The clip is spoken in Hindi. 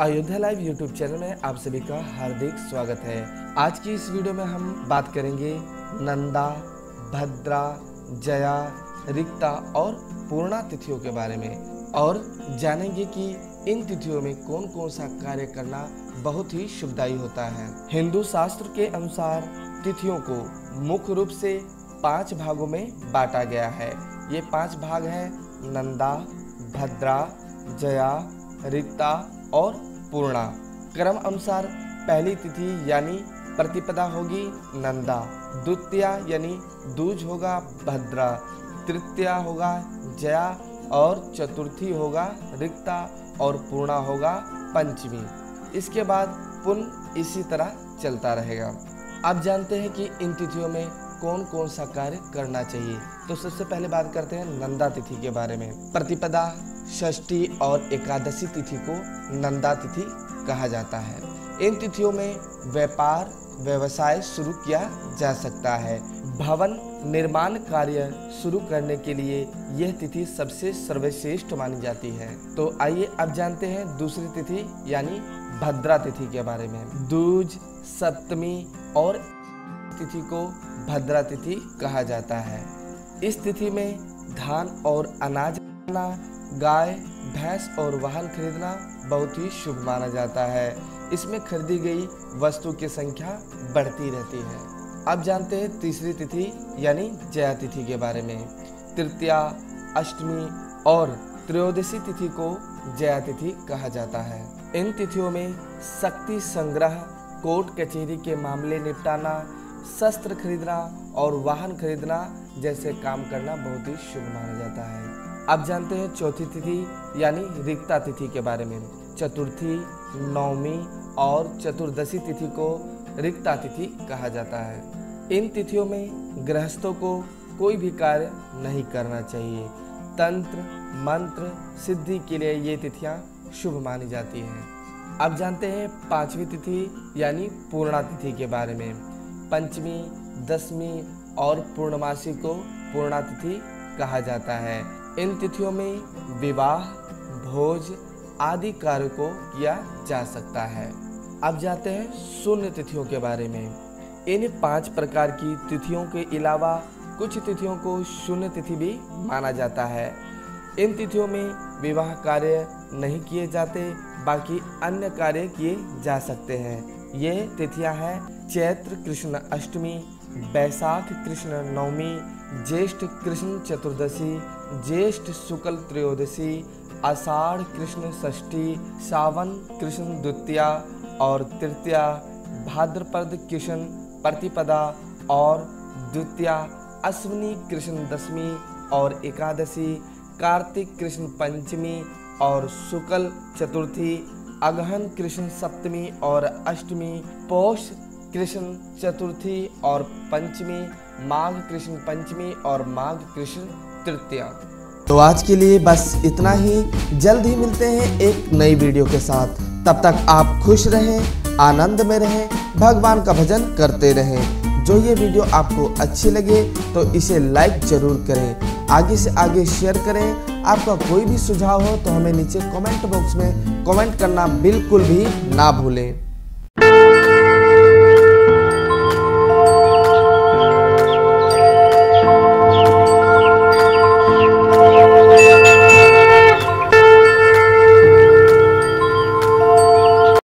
अयोध्या लाइव यूट्यूब चैनल में आप सभी का हार्दिक स्वागत है। आज की इस वीडियो में हम बात करेंगे नंदा, भद्रा, जया, रिक्ता और पूर्णा तिथियों के बारे में और जानेंगे कि इन तिथियों में कौन कौन सा कार्य करना बहुत ही शुभदायी होता है। हिंदू शास्त्र के अनुसार तिथियों को मुख्य रूप से पाँच भागों में बांटा गया है। ये पाँच भाग हैं नंदा, भद्रा, जया, रिक्ता और पूर्णा। क्रम अनुसार पहली तिथि यानी प्रतिपदा होगी नंदा। द्वितीया यानी दूज होगा भद्रा। तृतीया होगा जया और चतुर्थी होगा रिक्ता और पूर्णा होगा पंचमी। इसके बाद पुनः इसी तरह चलता रहेगा। आप जानते हैं कि इन तिथियों में कौन कौन सा कार्य करना चाहिए? तो सबसे पहले बात करते हैं नंदा तिथि के बारे में। प्रतिपदा, षष्ठी और एकादशी तिथि को नंदा तिथि कहा जाता है। इन तिथियों में व्यापार, व्यवसाय शुरू किया जा सकता है। भवन निर्माण कार्य शुरू करने के लिए यह तिथि सबसे सर्वश्रेष्ठ मानी जाती है। तो आइए अब जानते हैं दूसरी तिथि, यानी भद्रा तिथि के बारे में। दूज, सप्तमी और तिथि को भद्रा तिथि कहा जाता है। इस तिथि में धान और अनाज गाय, भैंस और वाहन खरीदना बहुत ही शुभ माना जाता है। इसमें खरीदी गई वस्तु की संख्या बढ़ती रहती है। अब जानते हैं तीसरी तिथि, यानी जया तिथि के बारे में। तृतीया, अष्टमी और त्रयोदशी तिथि को जया तिथि कहा जाता है। इन तिथियों में शक्ति संग्रह, कोर्ट कचहरी के मामले निपटाना शस्त्र खरीदना और वाहन खरीदना जैसे काम करना बहुत ही शुभ माना जाता है। अब जानते हैं चौथी तिथि, यानी रिक्ता तिथि के बारे में। चतुर्थी नवमी और चतुर्दशी तिथि को रिक्ता तिथि कहा जाता है। इन तिथियों में गृहस्थों को कोई भी कार्य नहीं करना चाहिए। तंत्र, मंत्र, सिद्धि के लिए ये तिथियाँ शुभ मानी जाती हैं। अब जानते हैं पांचवी तिथि, यानी पूर्णा तिथि के बारे में। पंचमी दसवीं और पूर्णमासी को पूर्णातिथि कहा जाता है। इन तिथियों में विवाह, भोज आदि कार्य को किया जा सकता है। अब जाते हैं शून्य तिथियों के बारे में। इन पाँच प्रकार की तिथियों के अलावा कुछ तिथियों को शून्य तिथि भी माना जाता है। इन तिथियों में विवाह कार्य नहीं किए जाते, बाकी अन्य कार्य किए जा सकते हैं। ये तिथियाँ हैं चैत्र कृष्ण अष्टमी, बैसाख कृष्ण नवमी, ज्येष्ठ कृष्ण चतुर्दशी, ज्येष्ठ शुक्ल त्रयोदशी, आषाढ़ कृष्ण षष्ठी, सावन कृष्ण द्वितीया और तृतीया, भाद्रपद कृष्ण प्रतिपदा और द्वितीया, अश्विनी कृष्ण दशमी और एकादशी, कार्तिक कृष्ण पंचमी और शुक्ल चतुर्थी अगहन कृष्ण सप्तमी और अष्टमी, पौष कृष्ण चतुर्थी और पंचमी, माघ कृष्ण पंचमी और माघ कृष्ण तृतीया। तो आज के लिए बस इतना ही। जल्द ही मिलते हैं एक नई वीडियो के साथ। तब तक आप खुश रहें, आनंद में रहें, भगवान का भजन करते रहें। जो ये वीडियो आपको अच्छी लगे तो इसे लाइक ज़रूर करें। आगे से आगे शेयर करें। आपका कोई भी सुझाव हो तो हमें नीचे कमेंट बॉक्स में कमेंट करना बिल्कुल भी ना भूलें।